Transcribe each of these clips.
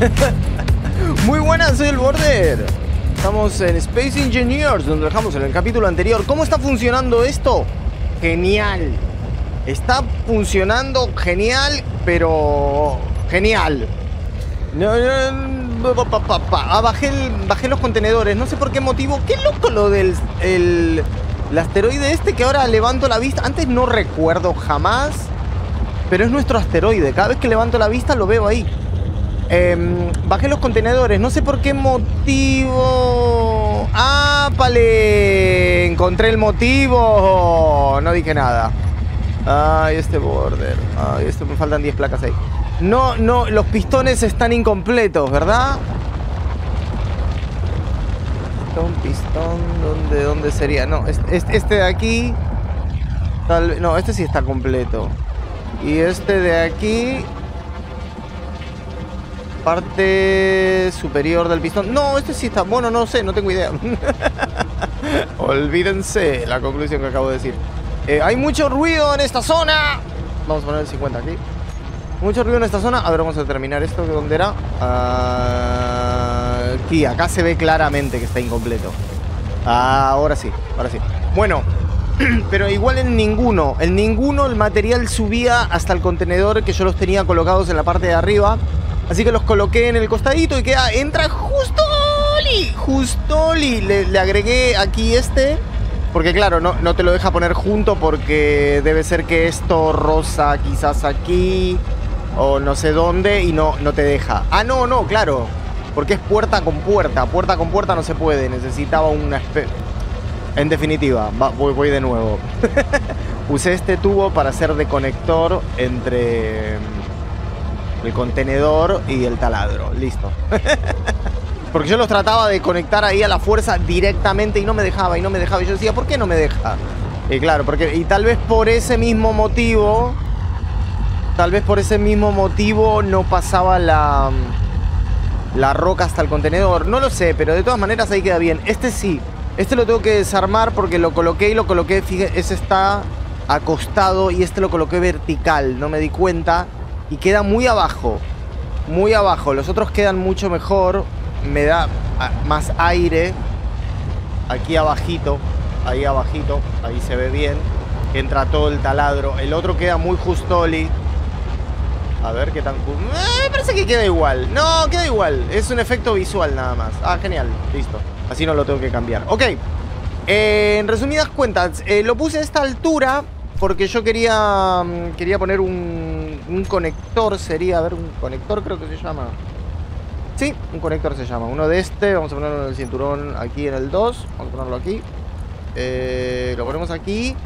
Muy buenas, soy el Border. Estamos en Space Engineers, donde dejamos en el capítulo anterior. ¿Cómo está funcionando esto? Genial. Está funcionando genial, pero genial. No. Ah, bajé, bajé los contenedores. No sé por qué motivo. Qué loco lo del el, el asteroide este que ahora levanto la vista. Antes no recuerdo jamás. Pero es nuestro asteroide. Cada vez que levanto la vista lo veo ahí. Em, bajé los contenedores. No sé por qué motivo. ¡Ah, pale! Encontré el motivo. No dije nada. Ay, este border. Ay, este me faltan 10 placas ahí. No, no, los pistones están incompletos, ¿verdad? Pistón, pistón, ¿dónde, dónde sería? No, este, este- de aquí. Tal. No, este sí está completo. Y este de aquí. Parte superior del pistón. No, este sí está. Bueno, no sé, no tengo idea. Olvídense la conclusión que acabo de decir. Eh, hay mucho ruido en esta zona. Vamos a poner el 50 aquí. Mucho ruido en esta zona. A ver, vamos a terminar esto. ¿de ¿Dónde era? Ah, aquí, acá se ve claramente que está incompleto. Ah, ahora sí, ahora sí. Bueno, pero igual en ninguno. En ninguno el material subía hasta el contenedor que yo los tenía colocados en la parte de arriba. Así que los coloqué en el costadito y queda. Entra justoli. Justoli. Le, le agregué aquí este. Porque claro, no, no te lo deja poner junto porque debe ser que esto rosa quizás aquí o no sé dónde y no, no te deja. Ah, no, no, claro. Porque es puerta con puerta. Puerta con puerta no se puede. Necesitaba una... En definitiva, va- voy, voy de nuevo. Usé este tubo para hacer de conector entre el contenedor y el taladro. Listo. Porque yo los trataba de conectar ahí a la fuerza directamente y no me dejaba, y no me dejaba. Y yo decía, ¿por qué no me deja? Y claro, porque. Y tal vez por ese mismo motivo. Tal vez por ese mismo motivo no pasaba la. La roca hasta el contenedor. No lo sé, pero de todas maneras ahí queda bien. Este sí. Este lo tengo que desarmar porque lo coloqué y lo coloqué. Fíjate, ese está acostado y este lo coloqué vertical. No me di cuenta. Y queda muy abajo. Muy abajo. Los otros quedan mucho mejor. Me da ah, más aire. Aquí abajito. Ahí abajito. Ahí se ve bien. Entra todo el taladro. El otro queda muy justoli. A ver qué tan... Eh, me parece que queda igual. No, queda igual. Es un efecto visual nada más. Ah, genial. Listo. Así no lo tengo que cambiar. Ok. Eh, en resumidas cuentas, eh, lo puse a esta altura porque yo quería mm, quería poner un, un conector, sería, a ver, un conector creo que se llama. Sí, un conector se llama. Uno de este, vamos a ponerlo en el cinturón aquí en el 2. Vamos a ponerlo aquí. Eh, lo ponemos aquí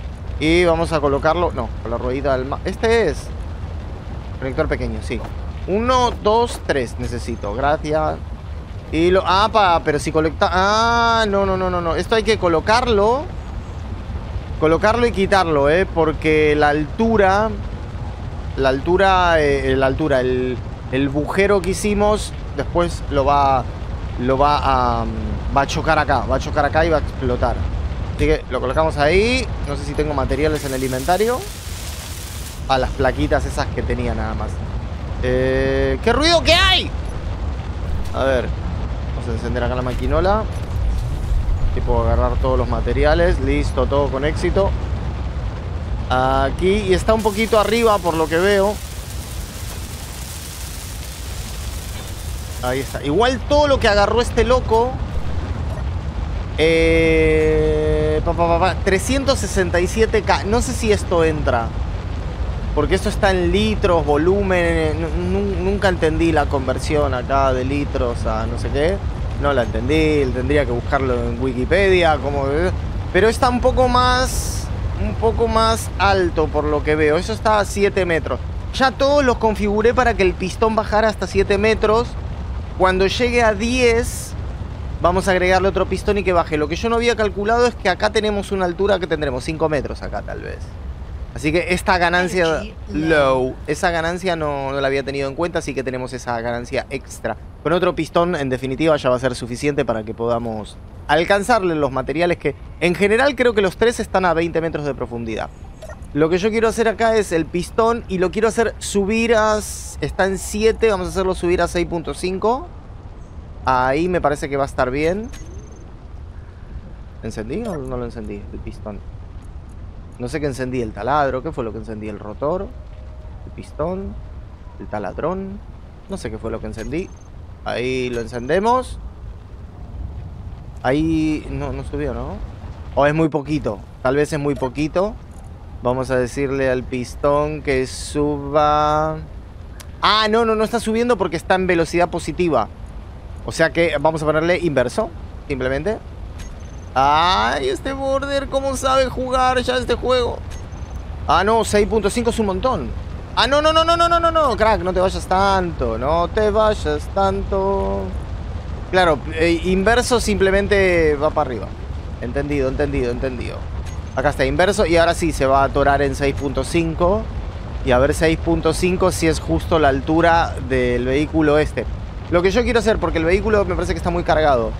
y vamos a colocarlo, no, con la ruedita ma- Este es conector pequeño, sí. Uno, dos, tres necesito, gracias. Y lo... Ah, pa, pero si conecta... Ah, no, no, no, no, no. Esto hay que colocarlo. Colocarlo y quitarlo, ¿eh? Porque la altura... La altura... eh, la altura, el, el bujero que hicimos después lo va... Lo va a... Va a chocar acá. Va a chocar acá y va a explotar. Así que lo colocamos ahí. No sé si tengo materiales en el inventario. A las plaquitas esas que tenía nada más. Eh, ¿Qué ruido que hay? A ver. Vamos a encender acá la maquinola. Puedo agarrar todos los materiales. Listo, todo con éxito. Aquí. Y está un poquito arriba por lo que veo. Ahí está. Igual todo lo que agarró este loco. Eh, pa, pa, pa, pa, 367k. No sé si esto entra. Porque esto está en litros, volumen. nu- nu- Nunca entendí la conversión acá de litros a no sé qué. No la entendí. Tendría que buscarlo en Wikipedia. Como... Pero está un poco más. Un poco más alto por lo que veo. Eso está a 7 metros. Ya todos los configuré para que el pistón bajara hasta 7 metros. Cuando llegue a 10, vamos a agregarle otro pistón y que baje. Lo que yo no había calculado es que acá tenemos una altura que tendremos 5 metros acá tal vez. Así que esta ganancia low, esa ganancia no, no la había tenido en cuenta, así que tenemos esa ganancia extra. Con otro pistón, en definitiva, ya va a ser suficiente para que podamos alcanzarle los materiales que, en general, creo que los tres están a 20 metros de profundidad. Lo que yo quiero hacer acá es el pistón y lo quiero hacer subir a... Está en 7, vamos a hacerlo subir a 6.5. Ahí me parece que va a estar bien. ¿Encendí o no lo encendí? El pistón. No sé qué encendí, el taladro. ¿Qué fue lo que encendí? El rotor. El pistón. El taladrón. No sé qué fue lo que encendí. Ahí lo encendemos. Ahí... No, no subió, ¿no? O es muy poquito. Tal vez es muy poquito. Vamos a decirle al pistón que suba... Ah, no, no, no está subiendo porque está en velocidad positiva. O sea que vamos a ponerle inverso, simplemente. Ay, este border, ¿cómo sabe jugar ya este juego? Ah, no, 6.5 es un montón. Ah, no, no, no, no, no, no, no, no, crack, no te vayas tanto, no te vayas tanto. Claro, eh, inverso simplemente va para arriba. Entendido, entendido, entendido. Acá está inverso y ahora sí se va a atorar en 6.5. Y a ver 6.5 si es justo la altura del vehículo este. Lo que yo quiero hacer, porque el vehículo me parece que está muy cargado.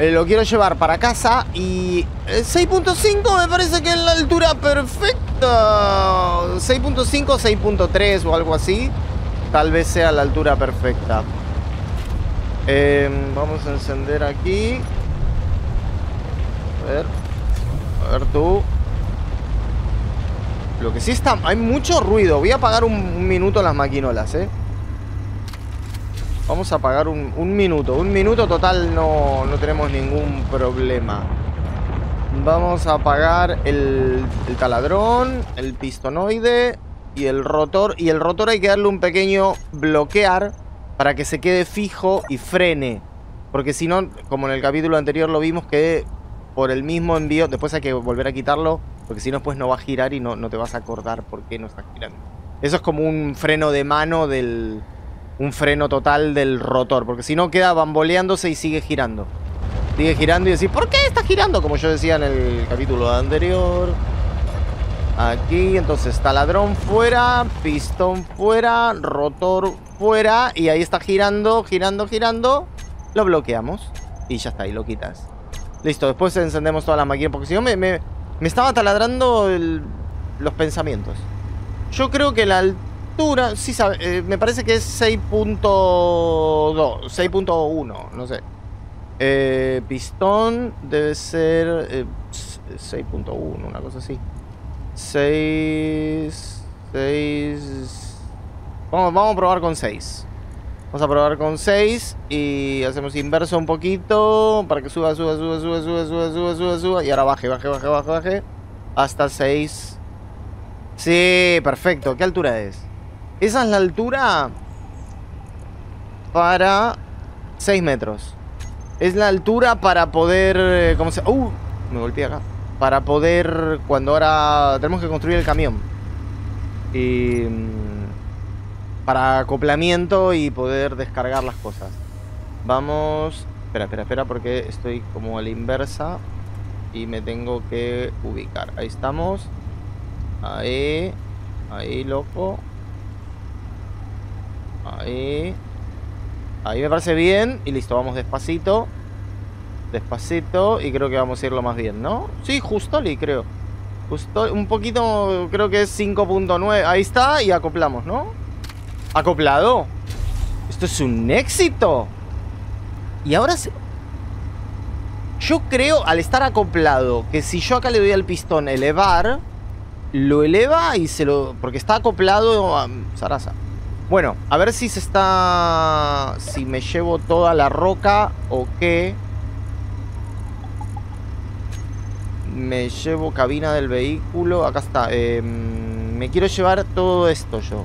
Eh, lo quiero llevar para casa y 6.5 eh, me parece que es la altura perfecta. 6.5, 6.3 o algo así. Tal vez sea la altura perfecta. Em, vamos a encender aquí. A ver. A ver tú. Lo que sí está... Hay mucho ruido. Voy a apagar un, un minuto las maquinolas, ¿eh? Vamos a apagar un, minuto. Un minuto total no, no, tenemos ningún problema. Vamos a apagar el, el taladrón, el pistonoide y el rotor. Y el rotor hay que darle un pequeño bloquear para que se quede fijo y frene. Porque si no, como en el capítulo anterior lo vimos que por el mismo envío, después hay que volver a quitarlo, porque si no, pues no va a girar y no, no te vas a acordar por qué no está girando. Eso es como un freno de mano del, un freno total del rotor, porque si no queda bamboleándose y sigue girando. Sigue girando y decís, ¿por qué está girando? Como yo decía en el capítulo anterior. Aquí, entonces taladrón fuera, pistón fuera, rotor fuera y ahí está girando, girando, girando. Lo bloqueamos y ya está, y lo quitas. Listo, después encendemos toda la máquina porque si no me, me, estaba taladrando los pensamientos. Yo creo que la sabe, eh, me parece que es 6.2, 6.1, no sé. Eh, pistón debe ser 6.1, eh, una cosa así. 6, 6... Vamos, vamos a probar con 6. Vamos a probar con 6 y hacemos inverso un poquito para que suba, suba, suba, suba, suba, suba, suba, suba, suba y ahora baje, baje, baje, baje, baje hasta 6. Sí, perfecto. ¿Qué altura es? Esa es la altura para 6 metros. Es la altura para poder... Eh, ¿Cómo se...? ¡Uh! Me golpeé acá. Para poder... Cuando ahora tenemos que construir el camión. Y... Mm, para acoplamiento y poder descargar las cosas. Vamos... Espera, espera, espera, porque estoy como a la inversa. Y me tengo que ubicar. Ahí estamos. Ahí. Ahí, loco. Ahí. Ahí me parece bien. Y listo, vamos despacito. Despacito. Y creo que vamos a irlo más bien, ¿no? Sí, justo y creo. Justo, un poquito, creo que es 5.9. Ahí está y acoplamos, ¿no? Acoplado. Esto es un éxito. Y ahora se... Yo creo, al estar acoplado, que si yo acá le doy al pistón elevar, lo eleva y se lo... Porque está acoplado a Sarasa. Bueno, a ver si se está... Si me llevo toda la roca o qué. Me llevo cabina del vehículo. Acá está. Em, me quiero llevar todo esto yo.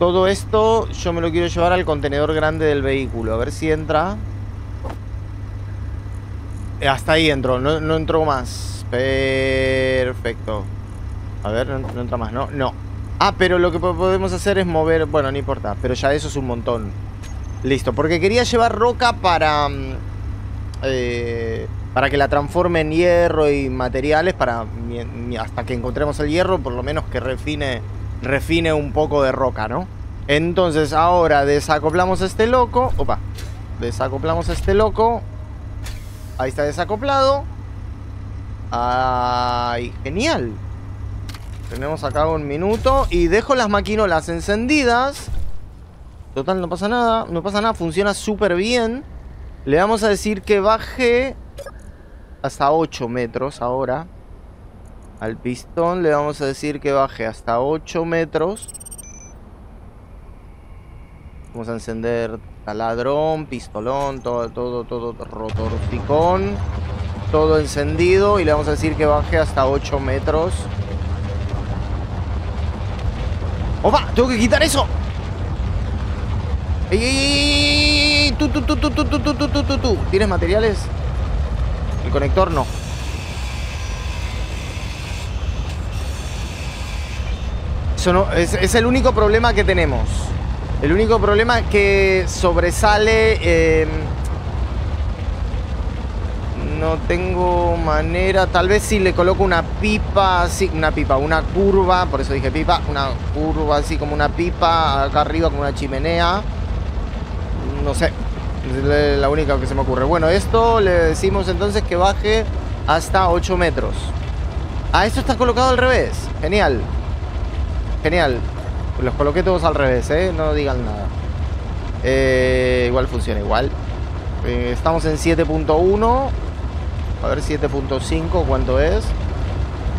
Todo esto yo me lo quiero llevar al contenedor grande del vehículo. A ver si entra. Hasta ahí entro. No, no entró más. Perfecto. A ver, no, no entra más. No, no. Ah, pero lo que podemos hacer es mover... Bueno, no importa, pero ya eso es un montón. Listo, porque quería llevar roca para... Mm, eh, para que la transforme en hierro y materiales para hasta que encontremos el hierro, por lo menos que refine, refine un poco de roca, ¿no? Entonces ahora desacoplamos este loco. Opa. Desacoplamos este loco. Ahí está desacoplado. Ay, genial. Tenemos acá un minuto y dejo las maquinolas encendidas. Total, no pasa nada, no pasa nada, funciona súper bien. Le vamos a decir que baje hasta 8 metros ahora. Al pistón le vamos a decir que baje hasta 8 metros. Vamos a encender taladrón, pistolón, todo, todo, todo, rotorcicón. Todo encendido y le vamos a decir que baje hasta 8 metros. ¡Opa! ¡Tengo que quitar eso! ¡Ey, ey, ey! ¡Tú, tú, tú, tú, tú, tú, tú, tú, tú, tú! ¿Tienes materiales? El conector no. Eso no es, el único problema que tenemos. El único problema que sobresale... Eh, no tengo manera. Tal vez si le coloco una pipa, así, una pipa, una curva, por eso dije pipa, una curva así como una pipa, acá arriba como una chimenea. No sé, es la única que se me ocurre. Bueno, esto le decimos entonces que baje hasta 8 metros. Ah, esto está colocado al revés. Genial. Genial. Los coloqué todos al revés, ¿eh? No digan nada. Eh, igual funciona igual. Eh, estamos en 7.1. A ver 7.5 cuánto es.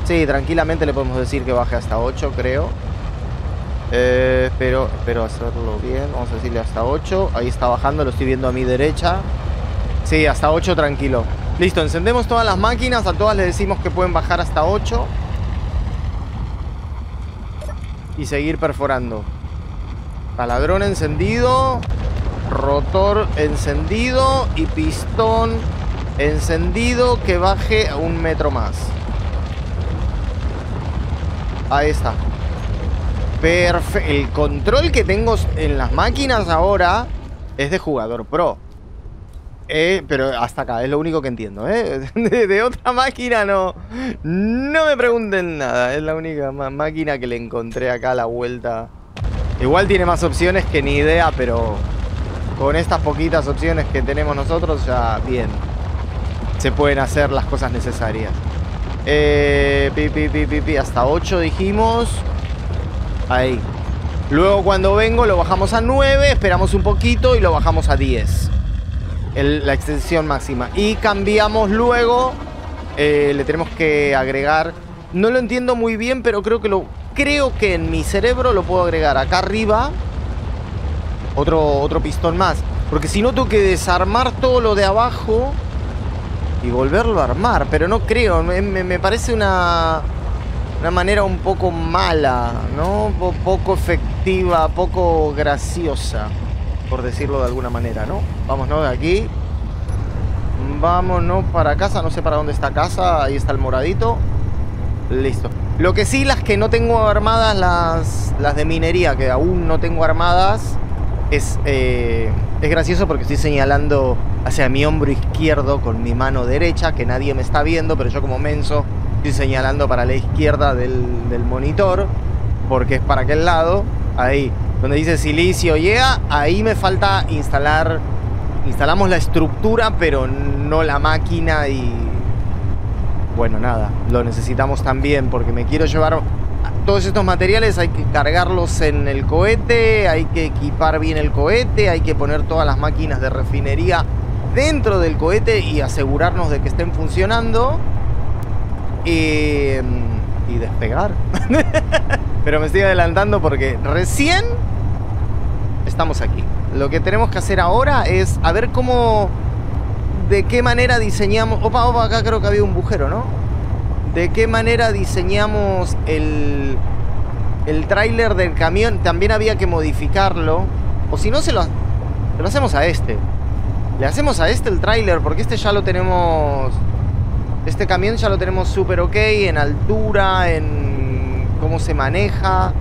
Sí, tranquilamente le podemos decir que baje hasta 8, creo. Eh, espero, espero hacerlo bien. Vamos a decirle hasta 8. Ahí está bajando, lo estoy viendo a mi derecha. Sí, hasta 8 tranquilo. Listo, encendemos todas las máquinas. A todas le decimos que pueden bajar hasta 8. Y seguir perforando. Taladrón encendido. Rotor encendido. Y pistón encendido que baje un metro más. Ahí está. Perfecto. El control que tengo en las máquinas ahora es de jugador pro. Eh, pero hasta acá, es lo único que entiendo, ¿eh? De, otra máquina no. No me pregunten nada. Es la única máquina que le encontré acá a la vuelta. Igual tiene más opciones que ni idea, pero con estas poquitas opciones que tenemos nosotros, ya bien. Se pueden hacer las cosas necesarias. Eh, pi, pi, hasta 8 dijimos. Ahí. Luego cuando vengo lo bajamos a 9, esperamos un poquito y lo bajamos a 10. la extensión máxima. Y cambiamos luego. Eh, le tenemos que agregar. No lo entiendo muy bien, pero creo que lo. Creo que en mi cerebro lo puedo agregar acá arriba. Otro, otro pistón más. Porque si no tengo que desarmar todo lo de abajo y volverlo a armar. Pero no creo. Me, parece una una manera un poco mala, ¿no? Poco efectiva, poco graciosa, por decirlo de alguna manera, ¿no? Vámonos de aquí. Vámonos para casa, no sé para dónde está casa, ahí está el moradito. Listo. Lo que sí, las que no tengo armadas, las, las de minería, que aún no tengo armadas, es, eh, es gracioso porque estoy señalando hacia mi hombro izquierdo con mi mano derecha, que nadie me está viendo, pero yo como menso Estoy señalando para la izquierda del, monitor, porque es para aquel lado. Ahí, donde dice silicio llega, ahí me falta instalar. Instalamos la estructura, pero no la máquina y. Bueno, nada, lo necesitamos también porque me quiero llevar todos estos materiales hay que cargarlos en el cohete, hay que equipar bien el cohete, hay que poner todas las máquinas de refinería dentro del cohete y asegurarnos de que estén funcionando y, despegar. Pero me estoy adelantando porque recién estamos aquí. Lo que tenemos que hacer ahora es a ver cómo, de qué manera diseñamos... Opa, opa, acá creo que había un bujero, ¿no? De qué manera diseñamos el, el tráiler del camión. También había que modificarlo. O si no, se lo, lo hacemos a este. Le hacemos a este el tráiler porque este ya lo tenemos este camión ya lo tenemos súper ok en altura, en cómo se maneja.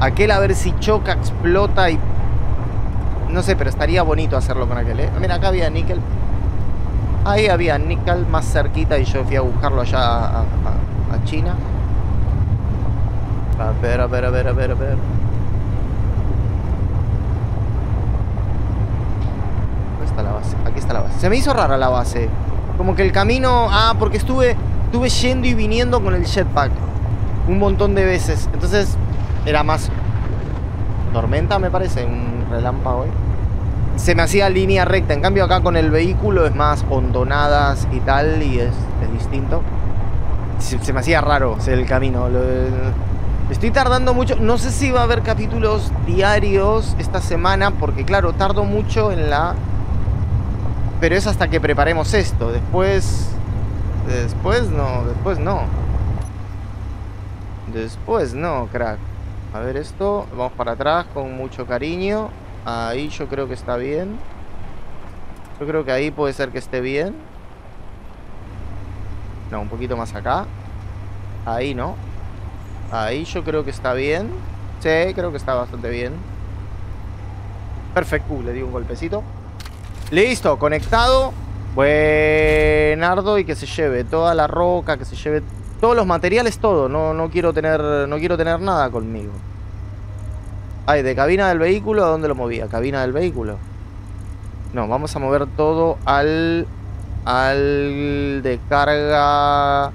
Aquel a ver si choca, explota y... No sé, pero estaría bonito hacerlo con aquel, ¿eh? Mira, acá había níquel. Ahí había níquel más cerquita y yo fui a buscarlo allá a, China. A ver, a ver, a ver, a ver, ver. ¿Dónde está la base? Aquí está la base. Se me hizo rara la base. Como que el camino... Ah, porque estuve, estuve yendo y viniendo con el jetpack. un montón de veces. Entonces era más tormenta, me parece, un relámpago. ¿eh? Se me hacía línea recta. En cambio acá con el vehículo es más hondonadas y tal y es, es distinto. Se, me hacía raro el camino. Estoy tardando mucho. No sé si va a haber capítulos diarios esta semana porque claro, tardo mucho en la... Pero es hasta que preparemos esto. Después... Después no, después no. Después no, crack. A ver esto, vamos para atrás con mucho cariño. Ahí yo creo que está bien. Yo creo que ahí puede ser que esté bien. No, un poquito más acá. Ahí no. Ahí yo creo que está bien. Sí, creo que está bastante bien. Perfecto. Uh, le di un golpecito. Listo, conectado. Buenardo y que se lleve toda la roca, que se lleve todos los materiales, todo. No, no, quiero tener, no quiero tener nada conmigo. Ay, de cabina del vehículo, ¿a dónde lo movía? Cabina del vehículo. No, vamos a mover todo al... Al de carga...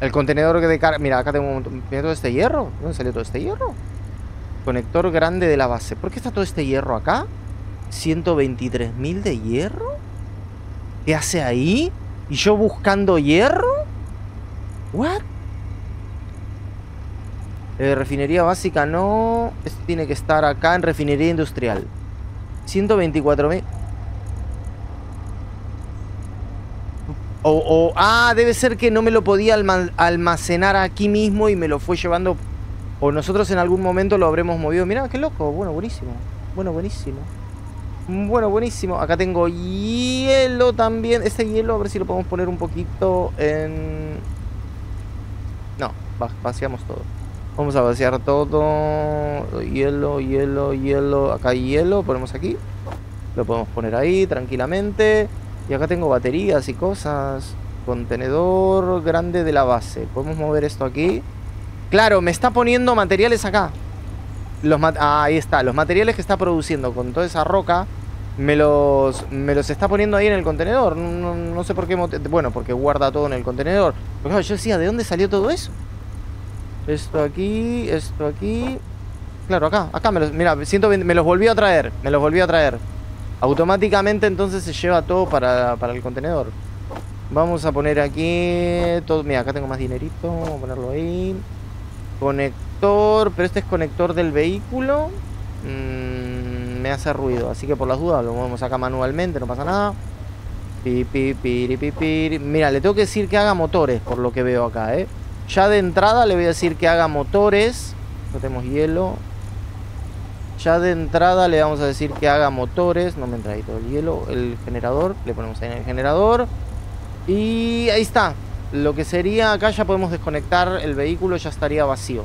El contenedor de carga... Mira, acá tengo un. Mira todo este hierro. ¿Dónde salió todo este hierro? Conector grande de la base. ¿Por qué está todo este hierro acá? 123.000 de hierro. ¿Qué hace ahí? ¿Y yo buscando hierro? ¿What? Eh, refinería básica no. Esto tiene que estar acá en refinería industrial. 124 mil. O, o, ah, debe ser que no me lo podía almacenar aquí mismo y me lo fue llevando. O nosotros en algún momento lo habremos movido. Mira, qué loco. Bueno, buenísimo. Bueno, buenísimo. Bueno, buenísimo. Acá tengo hielo también. Este hielo, a ver si lo podemos poner un poquito en... No, vaciamos todo. Vamos a vaciar todo. Hielo, hielo, hielo. Acá hay hielo, ponemos aquí. Lo podemos poner ahí tranquilamente. Y acá tengo baterías y cosas. Contenedor grande de la base. Podemos mover esto aquí. Claro, me está poniendo materiales acá. Los ah, ahí está. Los materiales que está produciendo con toda esa roca me los, me los está poniendo ahí en el contenedor. No, sé por qué. Bueno, porque guarda todo en el contenedor. Pero yo decía, ¿de dónde salió todo eso? Esto aquí, esto aquí. Claro, acá, acá me los, mira, me los volví a traer, me los volví a traer. Automáticamente entonces se lleva todo para, para el contenedor. Vamos a poner aquí todo, mira, acá tengo más dinerito, vamos a ponerlo ahí. Conector, pero este es conector del vehículo. Mm, me hace ruido, así que por las dudas lo movemos acá manualmente, no pasa nada. Pi, pi, pi, Mira, le tengo que decir que haga motores, por lo que veo acá, ¿eh? Ya de entrada le voy a decir que haga motores. No tenemos hielo. Ya de entrada le vamos a decir que haga motores. No me entra ahí todo el hielo. El generador. Le ponemos ahí en el generador. Y ahí está. Lo que sería acá ya podemos desconectar el vehículo. Ya estaría vacío.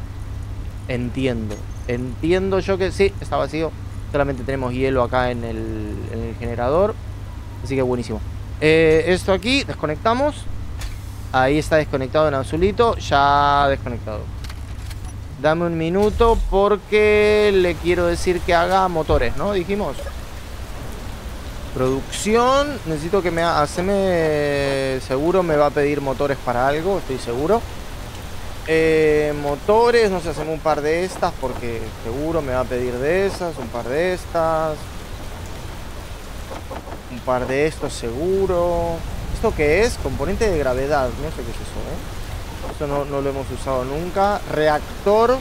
Entiendo. Entiendo yo que sí, está vacío. Solamente tenemos hielo acá en el, en el generador. Así que buenísimo. Eh, esto aquí, desconectamos. Ahí está desconectado en azulito. Ya desconectado. Dame un minuto porque le quiero decir que haga motores, ¿no? Dijimos. Producción. Necesito que me haceme seguro me va a pedir motores para algo, estoy seguro. Eh, motores, no sé, hacemos un par de estas porque seguro me va a pedir de esas, un par de estas. Un par de estos seguro. ¿Esto qué es? Componente de gravedad. No sé qué es eso, ¿eh? Esto no, no lo hemos usado nunca. Reactor.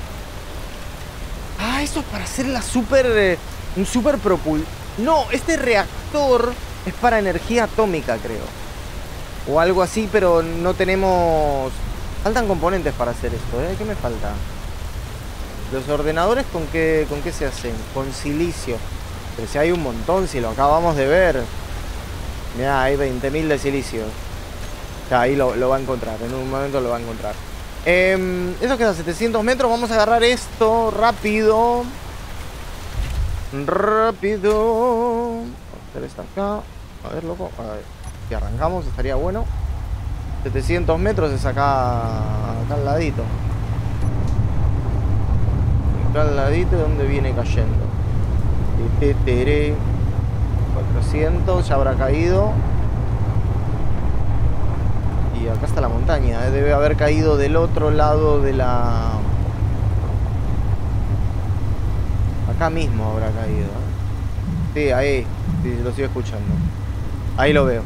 Ah, esto es para hacer la super... Eh, un super propul... No, este reactor es para energía atómica, creo. O algo así, pero no tenemos... Faltan componentes para hacer esto, ¿eh? ¿Qué me falta? Los ordenadores con qué, con qué se hacen? Con silicio. Pero si hay un montón, si lo acabamos de ver. Mira, hay 20.000 de silicio. ahí lo, va a encontrar, en un momento lo va a encontrar. Eh, eso queda 700 metros. Vamos a agarrar esto rápido. Rápido. Vamos a está acá. A ver, loco. A ver, si arrancamos estaría bueno. 700 metros es acá, acá al ladito. Acá al ladito donde viene cayendo. 400, ya habrá caído. Y acá está la montaña, ¿eh? debe haber caído del otro lado de la... Acá mismo habrá caído. ¿eh? Sí, ahí, sí, lo sigo escuchando. Ahí lo veo.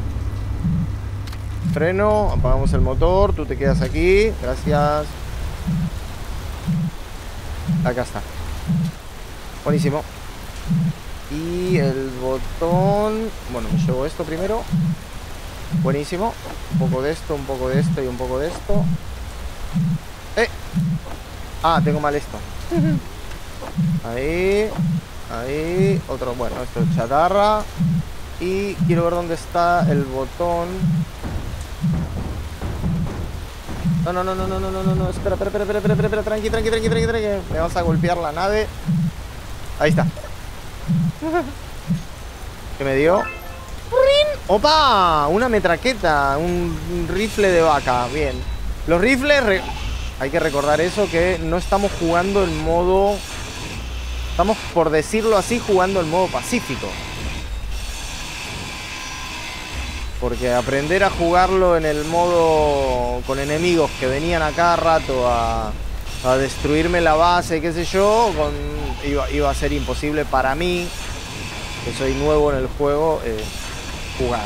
Freno, apagamos el motor, tú te quedas aquí, gracias. Acá está. Buenísimo. Y el botón... Bueno, me llevo esto primero. Buenísimo. Un poco de esto, un poco de esto y un poco de esto. ¡Eh! Ah, tengo mal esto. Ahí. Ahí. Otro. Bueno, esto es chatarra. Y quiero ver dónde está el botón. No, no, no, no, no, no, no, no, Espera, espera, espera, espera, espera, espera. Tranqui, tranqui, tranqui, tranqui, tranqui. Me vas a golpear la nave. Ahí está. ¿Qué me dio? ¡Opa! Una metraqueta, un rifle de vaca. Bien. Los rifles, hay que recordar eso, que no estamos jugando en modo... Estamos, por decirlo así, jugando en modo pacífico. Porque aprender a jugarlo en el modo con enemigos que venían a cada rato a, a destruirme la base, qué sé yo, con, iba, a ser imposible para mí, soy nuevo en el juego, eh, jugar.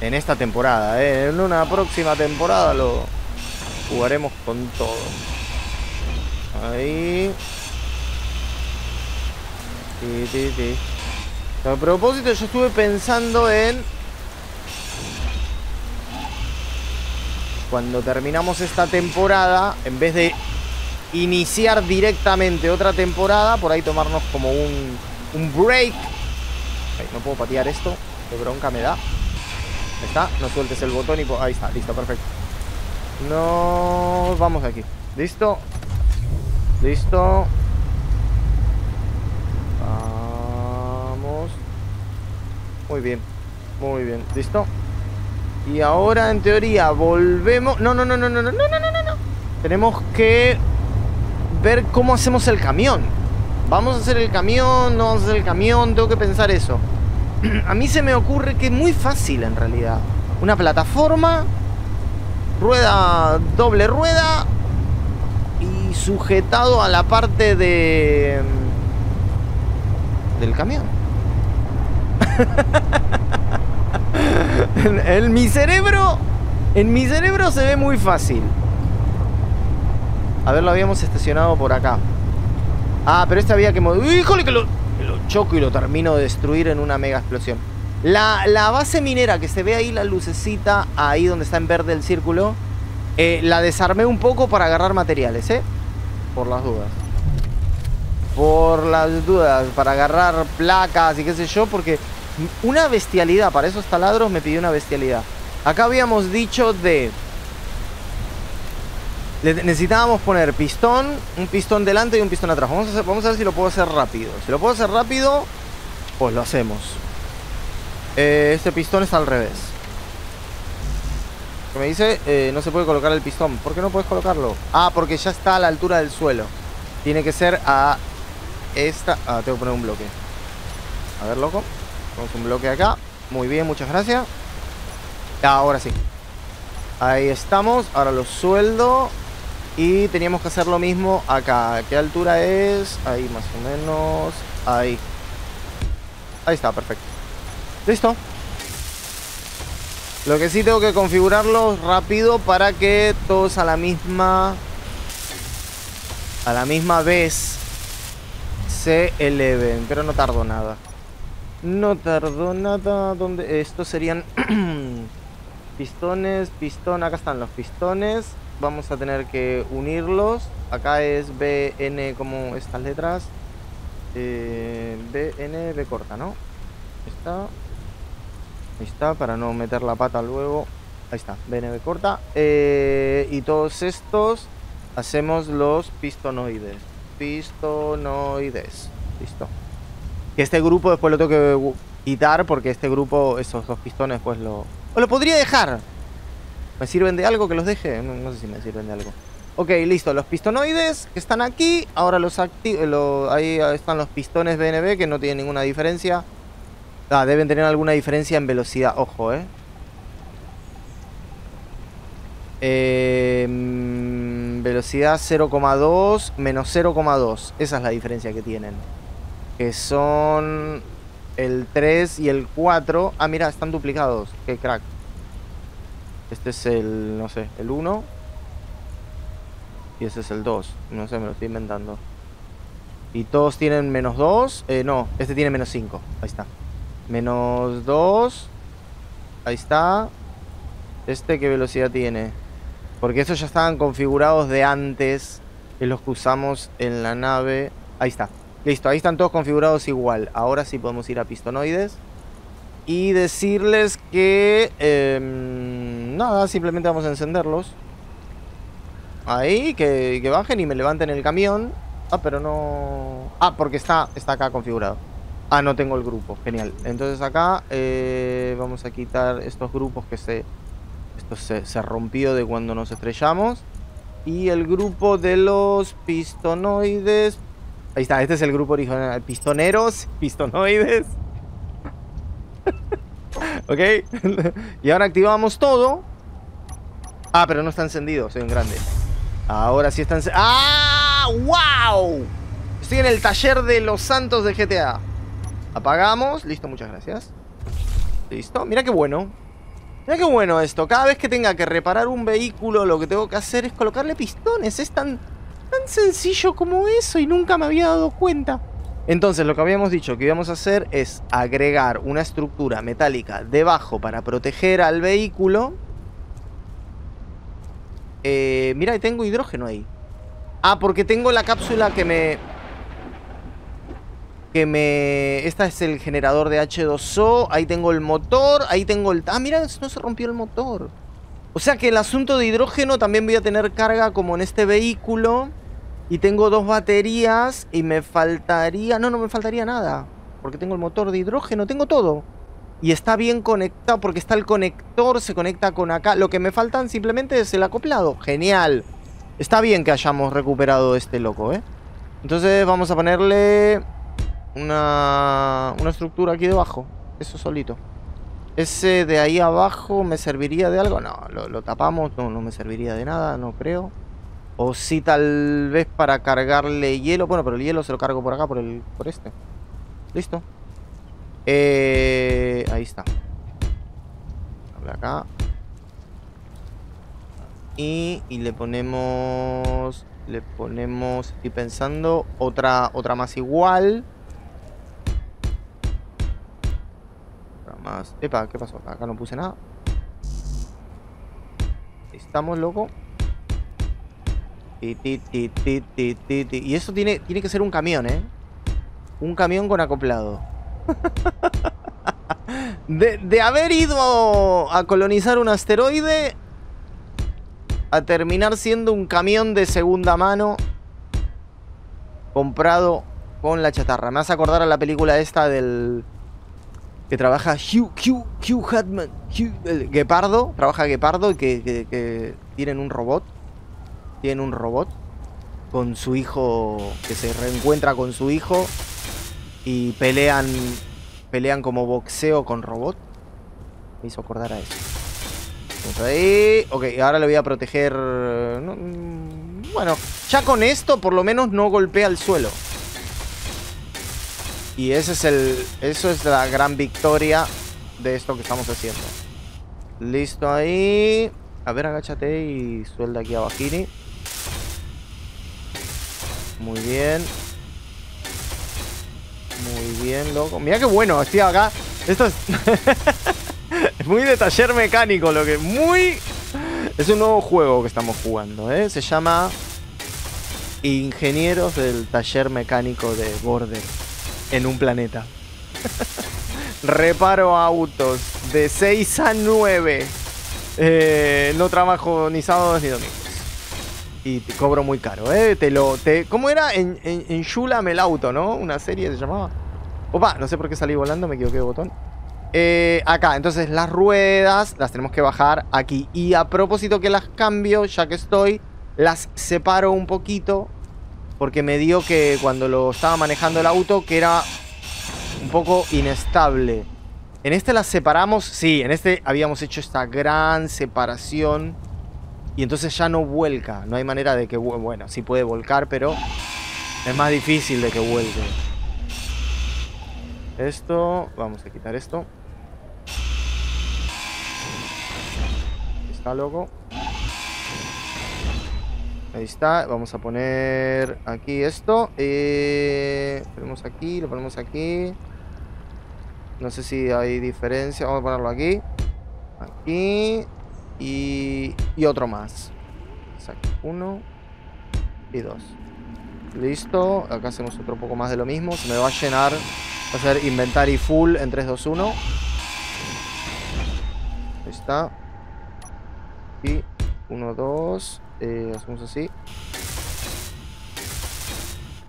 En esta temporada, eh, en una próxima temporada lo jugaremos con todo. Ahí. A propósito, yo estuve pensando en cuando terminamos esta temporada, en vez de iniciar directamente otra temporada, por ahí tomarnos como un, un break. no puedo patear esto, qué bronca me da. Ahí está, no sueltes el botón y... Ahí está, listo, perfecto. No... Vamos aquí. ¿Listo? Listo. Vamos. Muy bien. Muy bien. ¿Listo? Y ahora, en teoría, volvemos... No, no, no, no, no, no, no, no, no. Tenemos que ver cómo hacemos el camión. ¿Vamos a hacer el camión? ¿No vamos a hacer el camión? Tengo que pensar eso. a mí se me ocurre que es muy fácil, en realidad. Una plataforma, rueda, doble rueda y sujetado a la parte de... del camión. en, mi cerebro. En mi cerebro se ve muy fácil. A ver, lo habíamos estacionado por acá. Ah, pero esta había que... ¡Híjole que lo, choco y lo termino de destruir en una mega explosión! La, base minera que se ve ahí, la lucecita, ahí donde está en verde el círculo, eh, la desarmé un poco para agarrar materiales, ¿eh? Por las dudas. Por las dudas, para agarrar placas y qué sé yo, porque una bestialidad, para esos taladros me pidió una bestialidad. Acá habíamos dicho de... necesitábamos poner pistón, un pistón delante y un pistón atrás. Vamos a, ver si lo puedo hacer rápido. Si lo puedo hacer rápido, pues lo hacemos. Eh, este pistón está al revés. me dice, eh, no se puede colocar el pistón. ¿Por qué no puedes colocarlo? Ah, porque ya está a la altura del suelo. Tiene que ser a esta... Ah, tengo que poner un bloque. A ver, loco un bloque acá. Muy bien, muchas gracias. Ahora sí. Ahí estamos. Ahora lo sueldo. Y teníamos que hacer lo mismo acá. ¿Qué altura es? Ahí más o menos. Ahí. Ahí está, perfecto. Listo. Lo que sí tengo que configurarlo rápido para que todos a la misma... A la misma vez se eleven. Pero no tardo nada. No tardó nada. donde Estos serían pistones, pistón. Acá están los pistones. Vamos a tener que unirlos. Acá es BN como estas letras. Eh, BN, B corta, ¿no? Está. Ahí está, para no meter la pata luego. Ahí está, BNB corta. Eh, y todos estos hacemos los pistonoides. Pistonoides. Listo. Este grupo después lo tengo que quitar porque este grupo, esos dos pistones, pues lo... O lo podría dejar. ¿Me sirven de algo que los deje? No, sé si me sirven de algo. Ok, listo. Los pistonoides que están aquí. Ahora los activo. ahí están los pistones BNB que no tienen ninguna diferencia. Ah, deben tener alguna diferencia en velocidad. Ojo, eh. eh velocidad 0,2 menos 0,2. Esa es la diferencia que tienen. Que son el 3 y el 4. Ah, mira, están duplicados. Qué crack. Este es el, no sé, el 1. Y ese es el 2. No sé, me lo estoy inventando. Y todos tienen menos 2. Eh, no, este tiene menos 5. Ahí está. Menos 2. Ahí está. ¿Este qué velocidad tiene? Porque esos ya estaban configurados de antes. Que los que usamos en la nave. Ahí está. Listo, ahí están todos configurados igual. Ahora sí podemos ir a pistonoides. Y decirles que... Em, nada, simplemente vamos a encenderlos. Ahí, que, que bajen y me levanten el camión. Ah, pero no... Ah, porque está, está acá configurado. Ah, no tengo el grupo. Genial. Entonces acá eh, vamos a quitar estos grupos que se... Esto se, se rompió de cuando nos estrellamos. Y el grupo de los pistonoides... Ahí está, este es el grupo original. Pistoneros, pistonoides. ok. y ahora activamos todo. Ah, pero no está encendido, soy un grande. Ahora sí está encendido. ¡Ah! ¡Wow! Estoy en el taller de los santos de GTA. Apagamos. Listo, muchas gracias. Listo. Mira qué bueno. Mira qué bueno esto. Cada vez que tenga que reparar un vehículo, lo que tengo que hacer es colocarle pistones. Es tan, tan sencillo como eso y nunca me había dado cuenta. Entonces, lo que habíamos dicho que íbamos a hacer es agregar una estructura metálica debajo para proteger al vehículo. Eh, mira, tengo hidrógeno ahí. Ah, porque tengo la cápsula que me... Que me... Esta es el generador de H2O. Ahí tengo el motor. Ahí tengo el... Ah, mira, no se rompió el motor. O sea que el asunto de hidrógeno también voy a tener carga como en este vehículo. Y tengo dos baterías y me faltaría... No, no me faltaría nada. Porque tengo el motor de hidrógeno, tengo todo. Y está bien conectado porque está el conector, se conecta con acá. Lo que me faltan simplemente es el acoplado. Genial. Está bien que hayamos recuperado este loco, ¿eh? Entonces vamos a ponerle una, una estructura aquí debajo. Eso solito. Ese de ahí abajo me serviría de algo. No, lo, tapamos. No, no me serviría de nada, no creo. O sí, tal vez para cargarle hielo. Bueno, pero el hielo se lo cargo por acá, por, el, por este. Listo. Eh, ahí está. Acá y, le ponemos le ponemos estoy pensando otra otra más igual otra más epa qué pasó acá no puse nada estamos loco y eso tiene tiene que ser un camión eh un camión con acoplado. De, haber ido a colonizar un asteroide a terminar siendo un camión de segunda mano comprado con la chatarra. Me hace acordar a la película esta del que trabaja Hugh, Hugh, Hugh Hugh, el Guepardo, trabaja Guepardo y que, que, tienen un robot, tienen un robot con su hijo, que se reencuentra con su hijo y pelean, pelean como boxeo con robot. Me hizo acordar a eso ahí. Ok, ahora le voy a proteger... Mm, bueno, ya con esto por lo menos no golpea el suelo. Y ese es el... Eso es la gran victoria de esto que estamos haciendo. Listo ahí. A ver, agáchate y suelda aquí a Bajini. Muy bien. Muy bien, loco. Mira qué bueno, estoy acá. Esto es... Muy de taller mecánico lo que... Muy... Es un nuevo juego que estamos jugando, ¿eh? Se llama... Ingenieros del taller mecánico de Border. En un planeta. Reparo autos de 6 a 9. Eh, no trabajo ni sábados ni domingos. Y te cobro muy caro, ¿eh? Te lo... Te, ¿Cómo era? En, en, en el auto, ¿no? Una serie se llamaba. Opa, no sé por qué salí volando, me equivoqué de botón. Eh, acá, entonces las ruedas las tenemos que bajar aquí. Y a propósito que las cambio, ya que estoy, las separo un poquito. Porque me dio que cuando lo estaba manejando el auto, que era un poco inestable. En este las separamos, sí, en este habíamos hecho esta gran separación. Y entonces ya no vuelca. No hay manera de que... Bueno, sí puede volcar, pero es más difícil de que vuelque. Esto... Vamos a quitar esto. Está loco. Ahí está. Vamos a poner aquí esto. Eh, ponemos aquí, lo ponemos aquí. No sé si hay diferencia. Vamos a ponerlo aquí. Aquí. Y, y otro más. Exacto. Uno y dos. Listo. Acá hacemos otro poco más de lo mismo. Se me va a llenar. Va a ser inventar y full en 3, 2, 1. Ahí está. Y 1, 2. Eh, hacemos así.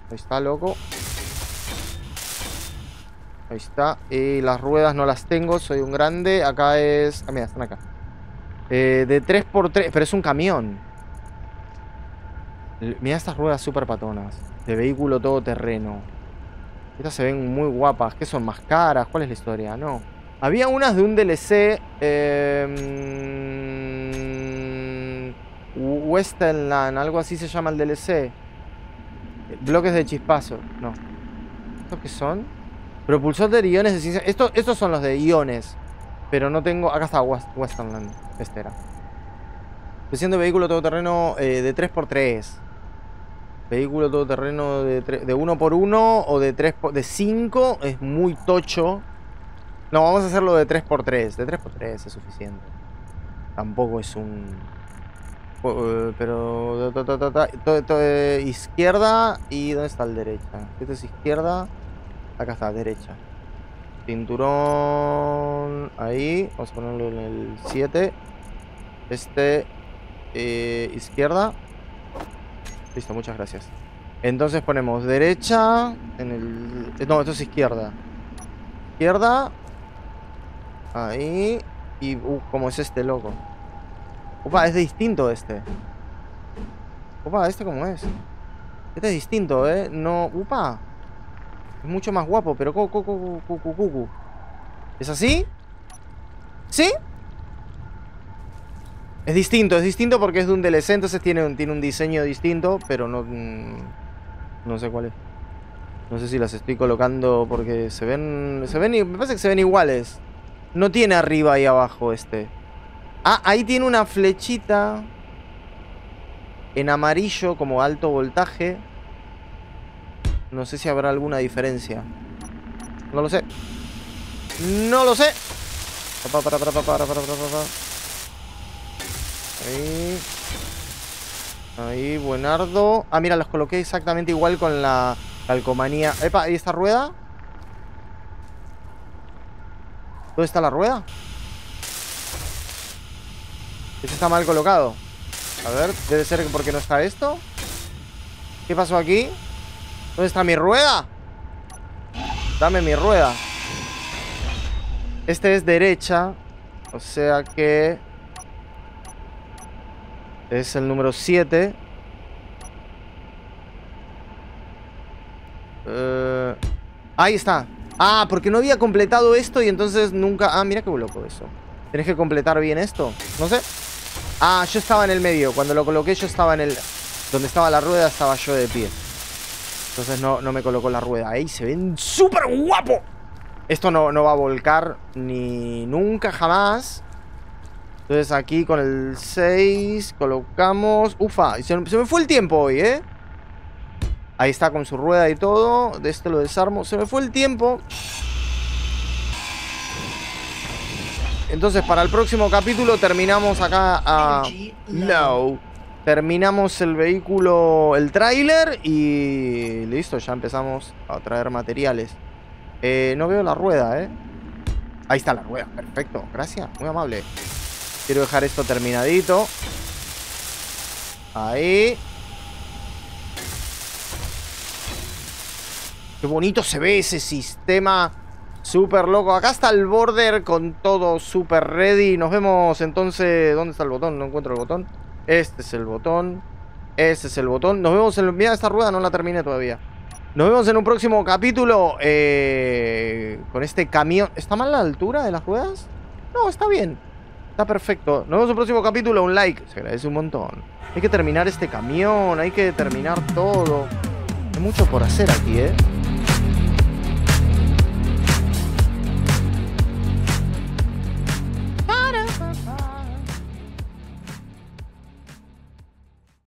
Ahí está, loco. Ahí está. Y las ruedas no las tengo, soy un grande. Acá es... Ah, mira, están acá. Eh, de 3x3, pero es un camión. Mira estas ruedas súper patonas. De vehículo todoterreno. Estas se ven muy guapas. ¿Qué son? ¿Más caras? ¿Cuál es la historia? No. Había unas de un DLC. Eh, Westernland, algo así se llama el DLC. Bloques de chispazo. No. ¿Estos qué son? Propulsor de iones de ciencia. Estos, estos son los de iones. Pero no tengo. Acá está Westernland. Este era. Estoy vehículo todoterreno eh, de 3x3. Vehículo todoterreno de, de 1x1 o de 3 de 5 es muy tocho. No, vamos a hacerlo de 3x3. De 3x3 es suficiente. Tampoco es un... Eh, pero... Eh, izquierda y... ¿Dónde está el derecha? Este es izquierda. Acá está, derecha. Cinturón... Ahí. Vamos a ponerlo en el 7. Este... Eh, izquierda. Listo, muchas gracias. Entonces ponemos derecha en el... No, esto es izquierda. Izquierda. Ahí. Y... Uh, ¿cómo es este loco? Opa, es distinto este. Opa, ¿este cómo es? Este es distinto, ¿eh? No... Upa. Es mucho más guapo, pero... ¿Es así? ¿Sí? Es distinto, es distinto porque es de un DLC, entonces tiene un, tiene un diseño distinto, pero no... Mm, no sé cuál es. No sé si las estoy colocando porque se ven... Se ven... Me parece que se ven iguales. No tiene arriba y abajo este. Ah, ahí tiene una flechita. En amarillo como alto voltaje. No sé si habrá alguna diferencia. No lo sé. No lo sé. Ahí. Ahí, buenardo. Ah, mira, los coloqué exactamente igual con la calcomanía. Epa, ¿y esta rueda? ¿Dónde está la rueda? Este está mal colocado. A ver, debe ser porque no está esto. ¿Qué pasó aquí? ¿Dónde está mi rueda? Dame mi rueda. Este es derecha. O sea que... Es el número 7. Eh, ahí está. Ah, porque no había completado esto y entonces nunca... Ah, mira qué loco eso. Tienes que completar bien esto. No sé. Ah, yo estaba en el medio. Cuando lo coloqué yo estaba en el... Donde estaba la rueda estaba yo de pie. Entonces no, no me colocó la rueda. Ahí se ven súper guapo. Esto no, no va a volcar ni nunca, jamás. Entonces aquí con el 6 colocamos... Ufa, se, se, me fue el tiempo hoy, ¿eh? Ahí está con su rueda y todo. De este lo desarmo. Se me fue el tiempo. Entonces para el próximo capítulo terminamos acá a... No. Terminamos el vehículo, el tráiler y listo, ya empezamos a traer materiales. Eh, no veo la rueda, ¿eh? Ahí está la rueda, perfecto, gracias, muy amable. Quiero dejar esto terminadito. Ahí. Qué bonito se ve ese sistema. Súper loco. Acá está el border con todo súper ready. Nos vemos entonces... ¿Dónde está el botón? No encuentro el botón. Este es el botón. Este es el botón. Nos vemos en... Mira, esta rueda no la terminé todavía. Nos vemos en un próximo capítulo. Eh, con este camión. ¿Está mal la altura de las ruedas? No, está bien. Está perfecto. Nos vemos en el próximo capítulo. Un like. Se agradece un montón. Hay que terminar este camión. Hay que terminar todo. Hay mucho por hacer aquí, ¿eh?